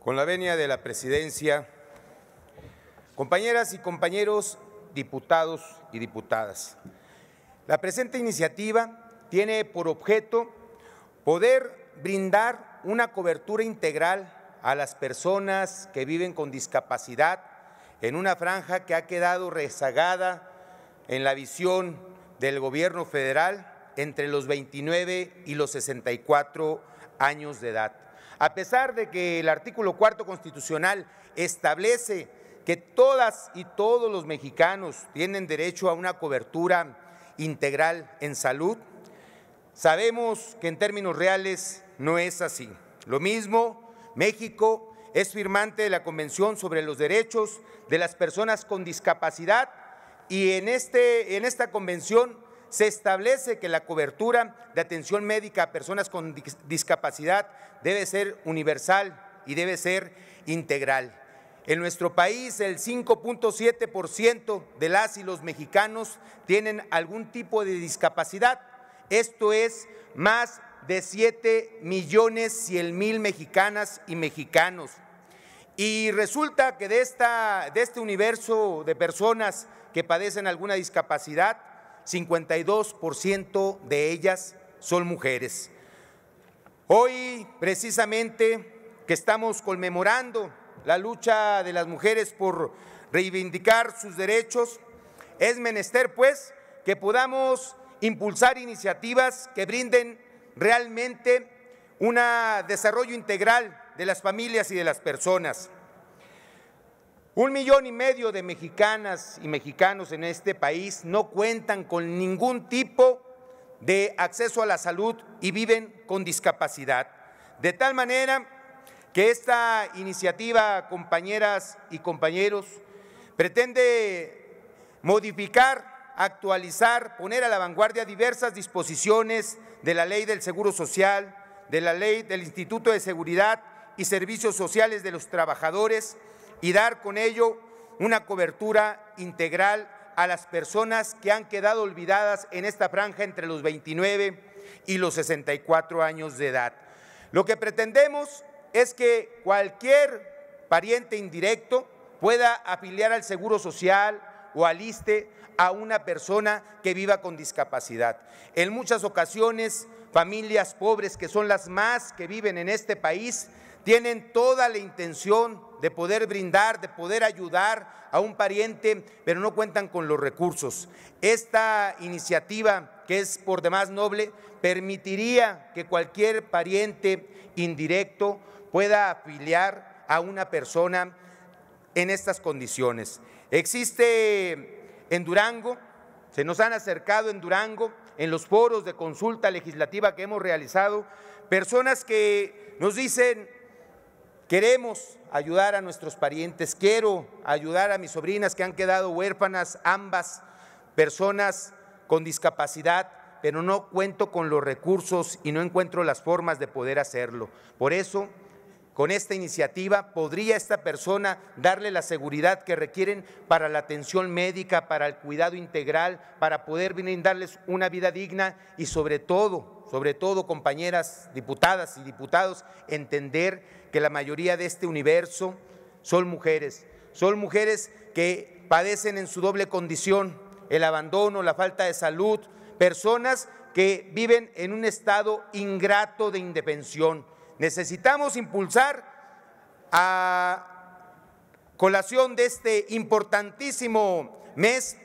Con la venia de la presidencia, compañeras y compañeros diputados y diputadas, la presente iniciativa tiene por objeto poder brindar una cobertura integral a las personas que viven con discapacidad en una franja que ha quedado rezagada en la visión del gobierno federal entre los 29 y los 64 años de edad. A pesar de que el artículo cuarto constitucional establece que todas y todos los mexicanos tienen derecho a una cobertura integral en salud, sabemos que en términos reales no es así. Lo mismo, México es firmante de la Convención sobre los Derechos de las Personas con Discapacidad y en, este, en esta convención se establece que la cobertura de atención médica a personas con discapacidad debe ser universal y debe ser integral. En nuestro país, el 5.7% de las y los mexicanos tienen algún tipo de discapacidad. Esto es más de 7 millones 100 mil mexicanas y mexicanos. Y resulta que de, esta, de este universo de personas que padecen alguna discapacidad, 52% de ellas son mujeres. Hoy, precisamente, que estamos conmemorando la lucha de las mujeres por reivindicar sus derechos, es menester, pues, que podamos impulsar iniciativas que brinden realmente un desarrollo integral de las familias y de las personas. Un millón y medio de mexicanas y mexicanos en este país no cuentan con ningún tipo de acceso a la salud y viven con discapacidad. De tal manera que esta iniciativa, compañeras y compañeros, pretende modificar, actualizar, poner a la vanguardia diversas disposiciones de la Ley del Seguro Social, de la Ley del Instituto de Seguridad y Servicios Sociales de los Trabajadores, y dar con ello una cobertura integral a las personas que han quedado olvidadas en esta franja entre los 29 y los 64 años de edad. Lo que pretendemos es que cualquier pariente indirecto pueda afiliar al Seguro Social o al ISTE a una persona que viva con discapacidad. En muchas ocasiones, familias pobres, que son las más que viven en este país, tienen toda la intención de poder brindar, de poder ayudar a un pariente, pero no cuentan con los recursos. Esta iniciativa, que es por demás noble, permitiría que cualquier pariente indirecto pueda afiliar a una persona en estas condiciones. Existe en Durango, se nos han acercado en Durango, en los foros de consulta legislativa que hemos realizado, personas que nos dicen, Queremos ayudar a nuestros parientes, quiero ayudar a mis sobrinas que han quedado huérfanas, ambas personas con discapacidad, pero no cuento con los recursos y no encuentro las formas de poder hacerlo. Por eso, con esta iniciativa podría esta persona darle la seguridad que requieren para la atención médica, para el cuidado integral, para poder brindarles una vida digna y sobre todo, sobre todo compañeras diputadas y diputados, entender que la mayoría de este universo son mujeres, son mujeres que padecen en su doble condición, el abandono, la falta de salud, personas que viven en un estado ingrato de indefensión Necesitamos impulsar a colación de este importantísimo mes,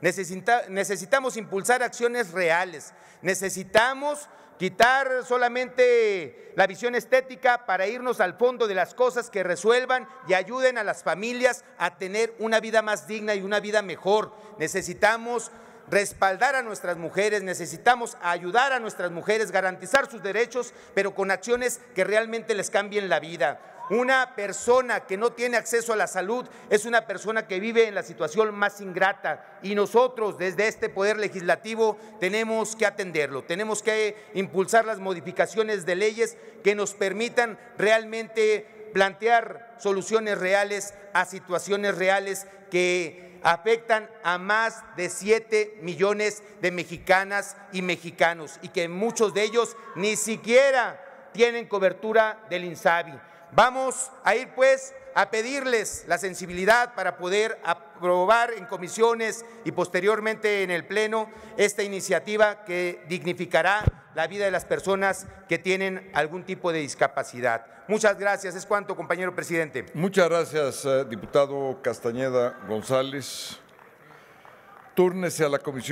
necesitamos impulsar acciones reales, necesitamos quitar solamente la visión estética para irnos al fondo de las cosas que resuelvan y ayuden a las familias a tener una vida más digna y una vida mejor. Necesitamos respaldar a nuestras mujeres, necesitamos ayudar a nuestras mujeres, garantizar sus derechos, pero con acciones que realmente les cambien la vida. Una persona que no tiene acceso a la salud es una persona que vive en la situación más ingrata y nosotros desde este Poder Legislativo tenemos que atenderlo, tenemos que impulsar las modificaciones de leyes que nos permitan realmente plantear soluciones reales a situaciones reales que afectan a más de 7 millones de mexicanas y mexicanos y que muchos de ellos ni siquiera tienen cobertura del INSABI. Vamos a ir pues a pedirles la sensibilidad para poder aprobar en comisiones y posteriormente en el Pleno esta iniciativa que dignificará la vida de las personas que tienen algún tipo de discapacidad. Muchas gracias. Es cuanto, compañero presidente. Muchas gracias, eh, diputado Castañeda González. Túrnese a la comisión.